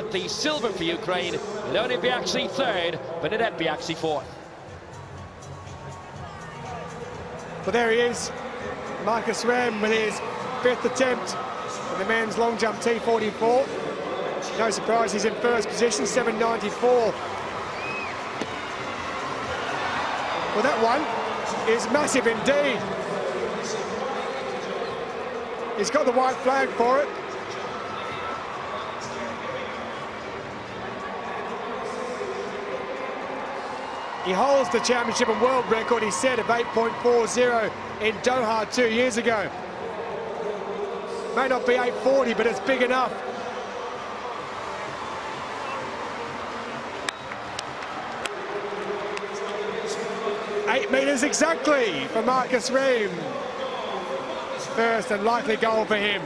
The silver for Ukraine. Leonid Biaxi third, Benedette Biaxi fourth. Well, there he is. Markus Rehm with his fifth attempt in the men's long jump T44. No surprise, he's in first position, 794. Well, that one is massive indeed. He's got the white flag for it. He holds the championship and world record, he said, of 8.40 in Doha two years ago. May not be 840, but it's big enough. Eight metres exactly for Markus Rehm. First and likely goal for him.